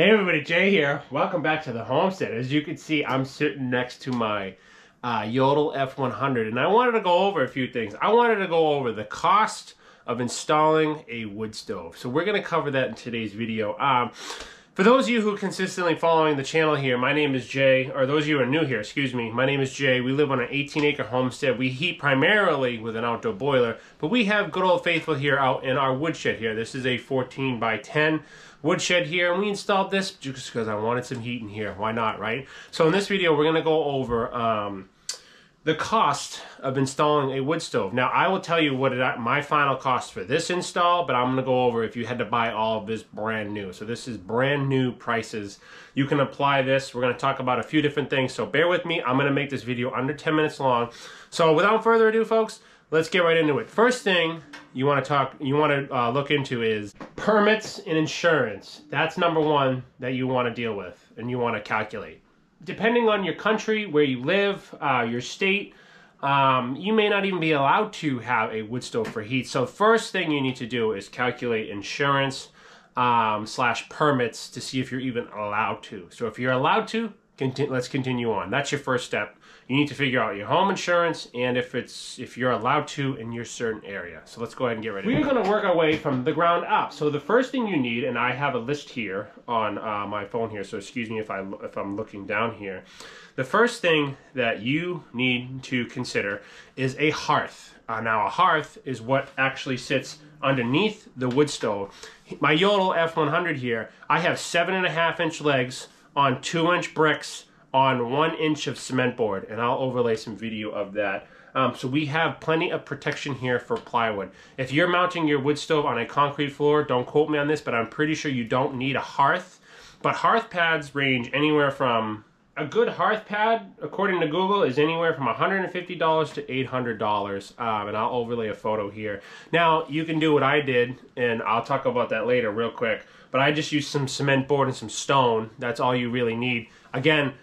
Hey everybody, Jay here. Welcome back to the homestead. As you can see, I'm sitting next to my uh, Jotul F100 and I wanted to go over a few things. I wanted to go over the cost of installing a wood stove. So we're going to cover that in today's video. Um, for those of you who are consistently following the channel here, my name is Jay, or those of you who are new here, excuse me, my name is Jay. We live on an 18 acre homestead. We heat primarily with an outdoor boiler, but we have good old faithful here out in our woodshed here. This is a 14 by 10 woodshed here, and we installed this just because I wanted some heat in here. Why not, right? So in this video, we're to go over um, the cost of installing a wood stove. Now, I will tell you what my final cost for this install, but I'm going to go over if you had to buy all of this brand new. So this is brand new prices. You can apply this. We're going to talk about a few different things, so bear with me. I'm going to make this video under 10 minutes long. So without further ado, folks, let's get right into it. First thing you want to talk, you want to uh, look into is permits and insurance. That's number one that you want to deal with and you want to calculate. Depending on your country, where you live, uh, your state, um, you may not even be allowed to have a wood stove for heat. So first thing you need to do is calculate insurance um, slash permits to see if you're even allowed to. So if you're allowed to, let's continue on. That's your first step you need to figure out your home insurance and if it's if you're allowed to in your certain area. So let's go ahead and get ready. We're going to work our way from the ground up. So the first thing you need, and I have a list here on uh, my phone here, so excuse me if I if I'm looking down here. The first thing that you need to consider is a hearth. Uh, now a hearth is what actually sits underneath the wood stove. My Jotul F100 here, I have seven and a half inch legs on two inch bricks on one inch of cement board and I'll overlay some video of that. Um, so we have plenty of protection here for plywood. If you're mounting your wood stove on a concrete floor, don't quote me on this, but I'm pretty sure you don't need a hearth. But hearth pads range anywhere from a good hearth pad, according to Google, is anywhere from $150 to $800. Um, and I'll overlay a photo here. Now, you can do what I did, and I'll talk about that later real quick. But I just used some cement board and some stone. That's all you really need. Again,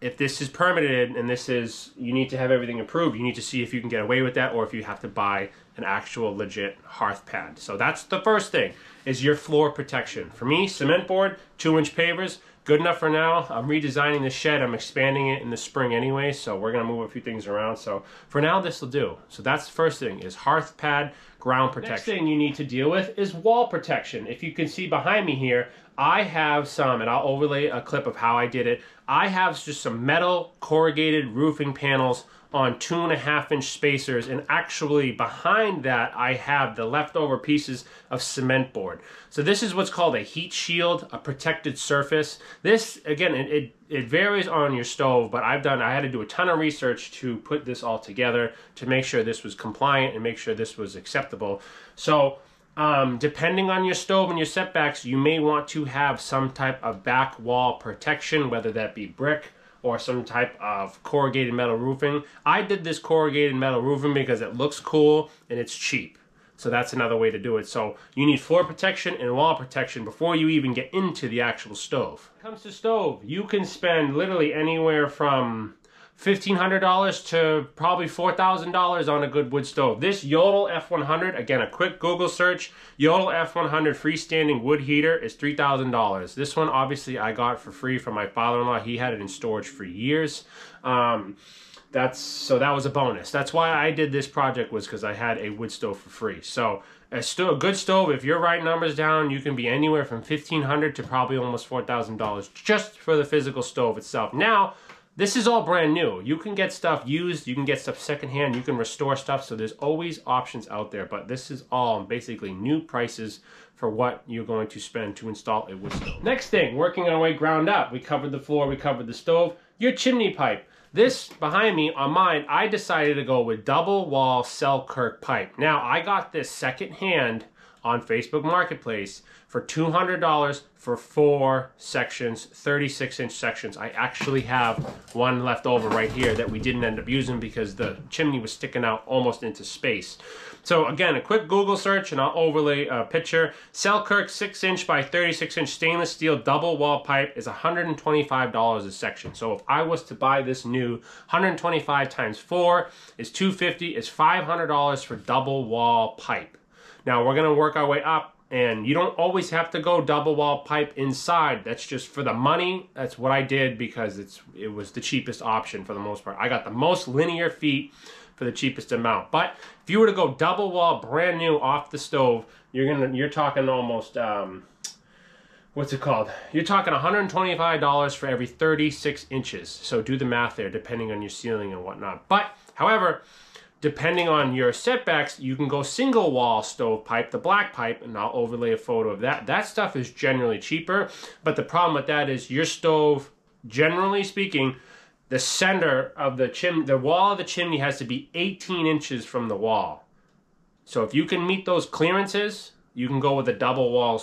if this is permitted and this is you need to have everything approved you need to see if you can get away with that or if you have to buy an actual legit hearth pad so that's the first thing is your floor protection for me cement board two inch pavers good enough for now. I'm redesigning the shed. I'm expanding it in the spring anyway so we're going to move a few things around. So for now this will do. So that's the first thing is hearth pad ground protection. next thing you need to deal with is wall protection. If you can see behind me here I have some, and I'll overlay a clip of how I did it. I have just some metal corrugated roofing panels on two and a half inch spacers and actually behind that I have the leftover pieces of cement board. So this is what's called a heat shield, a protected surface. This again it, it, it varies on your stove but I've done I had to do a ton of research to put this all together to make sure this was compliant and make sure this was acceptable. So um, depending on your stove and your setbacks, you may want to have some type of back wall protection, whether that be brick or some type of corrugated metal roofing. I did this corrugated metal roofing because it looks cool and it's cheap. So that's another way to do it. So you need floor protection and wall protection before you even get into the actual stove. When it comes to stove, you can spend literally anywhere from $1,500 to probably $4,000 on a good wood stove. This Jotul F100, again, a quick Google search, Jotul F100 freestanding wood heater is $3,000. This one, obviously, I got for free from my father-in-law. He had it in storage for years. Um, that's So that was a bonus. That's why I did this project was because I had a wood stove for free. So a, sto a good stove, if you're writing numbers down, you can be anywhere from 1,500 to probably almost $4,000 just for the physical stove itself. Now, this is all brand new. You can get stuff used, you can get stuff secondhand, you can restore stuff, so there's always options out there, but this is all basically new prices for what you're going to spend to install a wood stove. Next thing, working our way ground up. We covered the floor, we covered the stove. Your chimney pipe. This behind me on mine, I decided to go with double wall Selkirk pipe. Now, I got this second hand on Facebook Marketplace for $200 for four sections, 36 inch sections. I actually have one left over right here that we didn't end up using because the chimney was sticking out almost into space. So again, a quick Google search and I'll overlay a picture. Selkirk 6 inch by 36 inch stainless steel double wall pipe is $125 a section. So if I was to buy this new 125 times 4 is 250 is $500 for double wall pipe. Now we're going to work our way up and you don't always have to go double wall pipe inside. That's just for the money. That's what I did because it's it was the cheapest option for the most part. I got the most linear feet for the cheapest amount. But if you were to go double wall brand new off the stove, you're gonna you're talking almost um, what's it called? You're talking $125 for every 36 inches. So do the math there, depending on your ceiling and whatnot. But however, depending on your setbacks, you can go single wall stove pipe, the black pipe, and I'll overlay a photo of that. That stuff is generally cheaper, but the problem with that is your stove, generally speaking, the center of the chimney, the wall of the chimney has to be 18 inches from the wall. So if you can meet those clearances, you can go with a double wall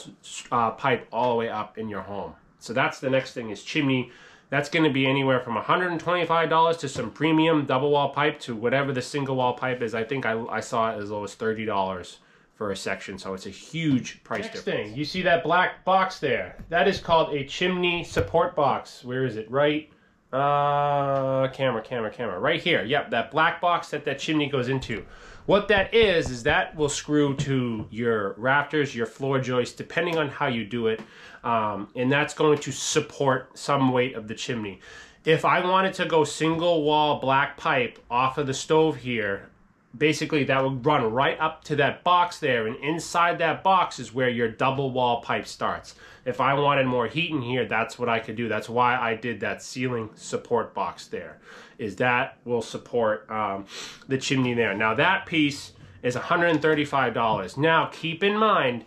uh, pipe all the way up in your home. So that's the next thing is chimney that's going to be anywhere from $125 to some premium double wall pipe to whatever the single wall pipe is. I think I, I saw it as low as $30 for a section, so it's a huge price Next difference. thing, you see that black box there? That is called a chimney support box. Where is it? Right, uh, camera, camera, camera. Right here. Yep, that black box that that chimney goes into. What that is, is that will screw to your rafters, your floor joists, depending on how you do it. Um, and that's going to support some weight of the chimney. If I wanted to go single wall black pipe off of the stove here, basically that would run right up to that box there and inside that box is where your double wall pipe starts. If I wanted more heat in here, that's what I could do. That's why I did that ceiling support box there, is that will support um, the chimney there. Now that piece is $135. Now keep in mind,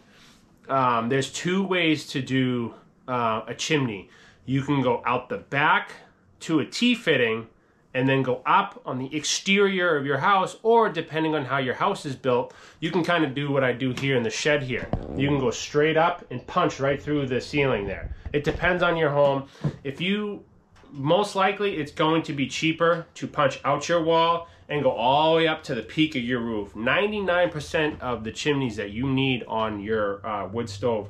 um, there's two ways to do uh, a chimney. You can go out the back to a T-fitting and then go up on the exterior of your house or depending on how your house is built you can kind of do what I do here in the shed here. You can go straight up and punch right through the ceiling there. It depends on your home. If you most likely it's going to be cheaper to punch out your wall and go all the way up to the peak of your roof. 99% of the chimneys that you need on your uh, wood stove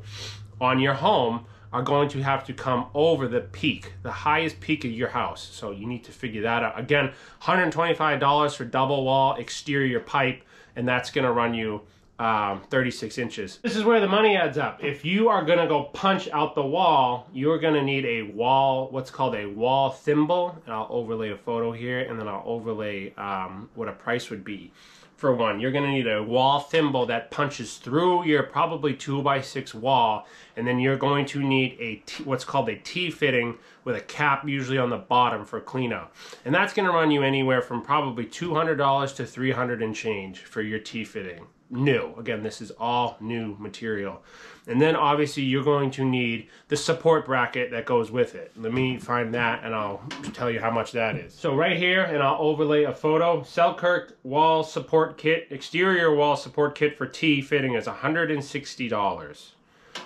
on your home are going to have to come over the peak, the highest peak of your house. So you need to figure that out. Again, $125 for double wall exterior pipe, and that's going to run you um, 36 inches. This is where the money adds up. If you are going to go punch out the wall, you're going to need a wall, what's called a wall thimble. And I'll overlay a photo here, and then I'll overlay um, what a price would be for one. You're gonna need a wall thimble that punches through your probably two by six wall, and then you're going to need a T, what's called a T-fitting with a cap usually on the bottom for cleanout. And that's gonna run you anywhere from probably $200 to 300 and change for your T-fitting new. Again, this is all new material. And then obviously you're going to need the support bracket that goes with it. Let me find that and I'll tell you how much that is. So right here, and I'll overlay a photo, Selkirk wall support kit, exterior wall support kit for T fitting is $160.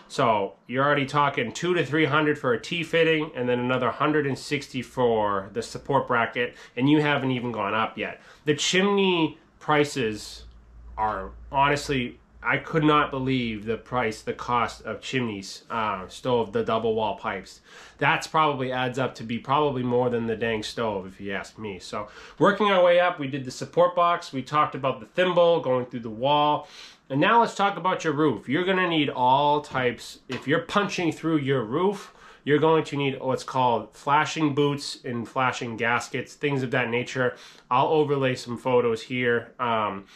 So you're already talking two to 300 for a T fitting and then another 160 for the support bracket and you haven't even gone up yet. The chimney prices are honestly I could not believe the price, the cost of chimneys, uh, stove, the double wall pipes. That's probably adds up to be probably more than the dang stove, if you ask me. So working our way up, we did the support box. We talked about the thimble going through the wall. And now let's talk about your roof. You're gonna need all types. If you're punching through your roof, you're going to need what's called flashing boots and flashing gaskets, things of that nature. I'll overlay some photos here. Um,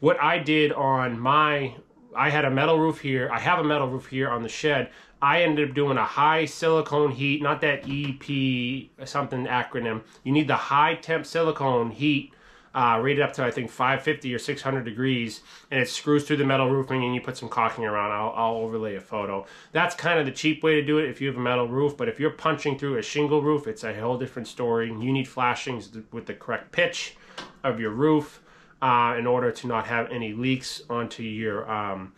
what I did on my, I had a metal roof here. I have a metal roof here on the shed. I ended up doing a high silicone heat, not that EP something acronym. You need the high temp silicone heat uh, rated up to I think 550 or 600 degrees, and it screws through the metal roofing, and you put some caulking around. I'll, I'll, overlay a photo. That's kind of the cheap way to do it if you have a metal roof. But if you're punching through a shingle roof, it's a whole different story. You need flashings with the correct pitch of your roof uh, in order to not have any leaks onto your um,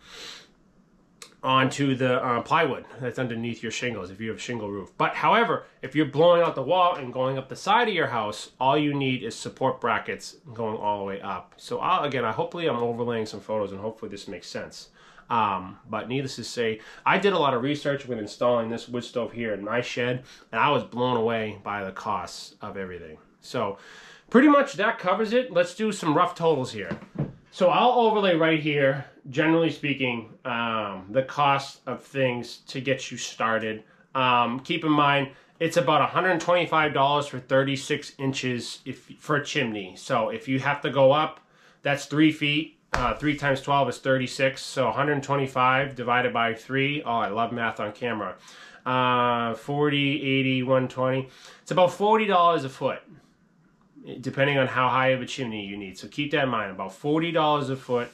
onto the uh, plywood that's underneath your shingles if you have shingle roof. But however, if you're blowing out the wall and going up the side of your house, all you need is support brackets going all the way up. So I'll, again, I hopefully I'm overlaying some photos and hopefully this makes sense. Um, but needless to say, I did a lot of research with installing this wood stove here in my shed, and I was blown away by the costs of everything. So pretty much that covers it. Let's do some rough totals here. So I'll overlay right here, generally speaking, um, the cost of things to get you started. Um, keep in mind, it's about $125 for 36 inches if for a chimney. So if you have to go up, that's three feet. Uh, 3 times 12 is 36, so 125 divided by 3. Oh, I love math on camera. Uh, 40, 80, 120. It's about $40 a foot, depending on how high of a chimney you need. So keep that in mind, about $40 a foot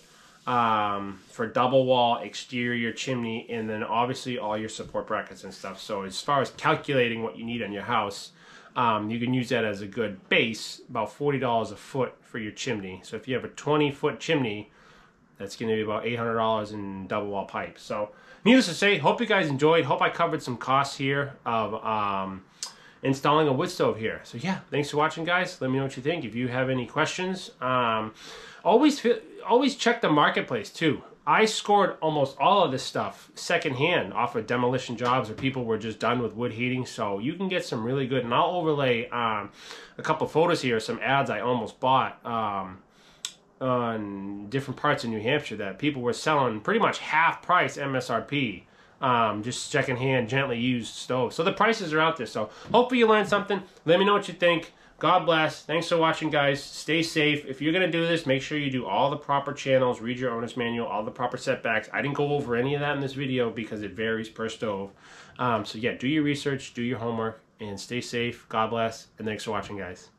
um, for double wall exterior chimney, and then obviously all your support brackets and stuff. So as far as calculating what you need on your house, um, you can use that as a good base, about $40 a foot for your chimney. So if you have a 20 foot chimney, that's going to be about $800 in double wall pipe. So needless to say, hope you guys enjoyed. Hope I covered some costs here of um, installing a wood stove here. So yeah, thanks for watching guys. Let me know what you think. If you have any questions, um, always, feel, always check the marketplace too. I scored almost all of this stuff secondhand off of demolition jobs or people were just done with wood heating. So you can get some really good, and I'll overlay um, a couple photos here, some ads I almost bought um, on different parts of New Hampshire that people were selling pretty much half price MSRP. Um, just secondhand, gently used stove. So the prices are out there. So hopefully you learned something. Let me know what you think. God bless. Thanks for watching, guys. Stay safe. If you're going to do this, make sure you do all the proper channels, read your owner's manual, all the proper setbacks. I didn't go over any of that in this video because it varies per stove. Um, so yeah, do your research, do your homework, and stay safe. God bless, and thanks for watching, guys.